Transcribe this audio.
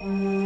Mm-hmm.